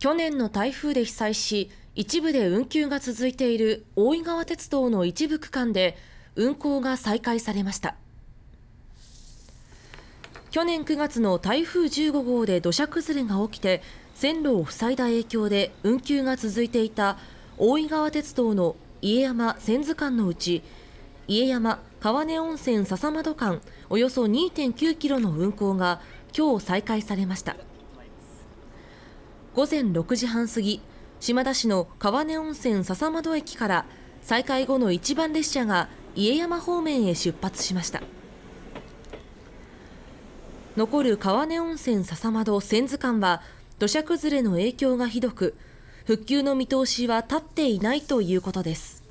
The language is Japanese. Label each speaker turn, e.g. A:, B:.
A: 去年の台風で被災し一部で運休が続いている大井川鉄道の一部区間で運行が再開されました。去年9月の台風15号で土砂崩れが起きて線路を塞いだ影響で運休が続いていた大井川鉄道の家山千頭間のうち家山川根温泉笹窓間およそ2.9キロの運行が今日再開されました。午前6時半過ぎ島田市の川根温泉笹窓駅から再開後の一番列車が家山方面へ出発しました。残る川根温泉笹窓千図間は土砂崩れの影響がひどく復旧の見通しは立っていないということです。